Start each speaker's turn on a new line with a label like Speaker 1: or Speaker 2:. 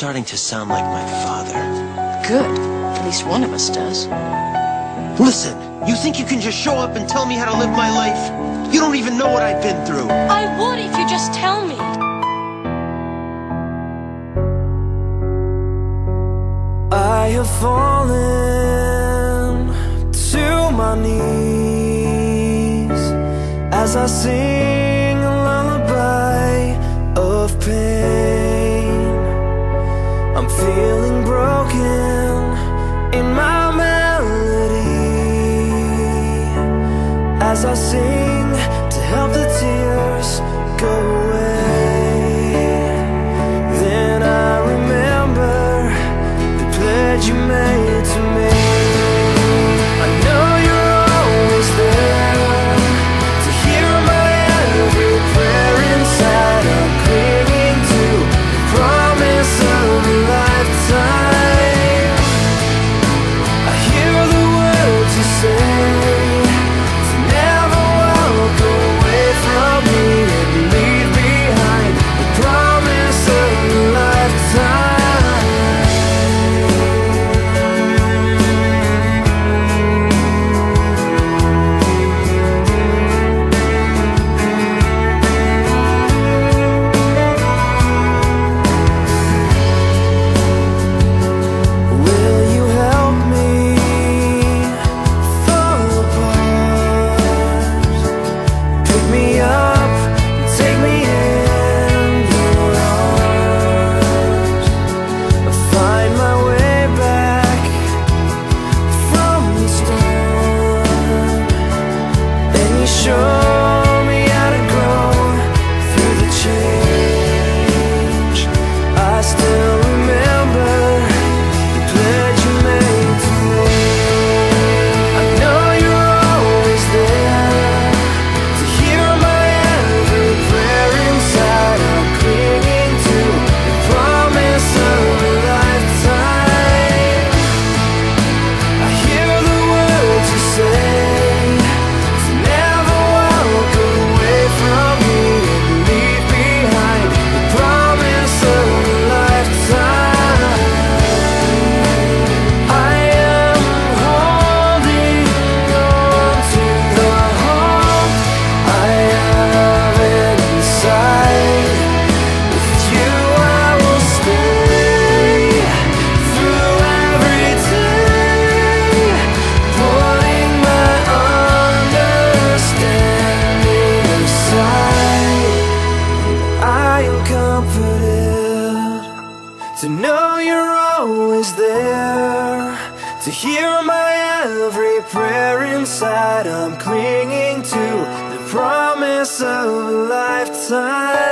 Speaker 1: starting to sound like my father.
Speaker 2: Good. At least one of us does.
Speaker 1: Listen, you think you can just show up and tell me how to live my life? You don't even know what I've been through.
Speaker 2: I would if you just tell me.
Speaker 3: I have fallen to my knees as I sing. feeling there to hear my every prayer inside. I'm clinging to the promise of a lifetime.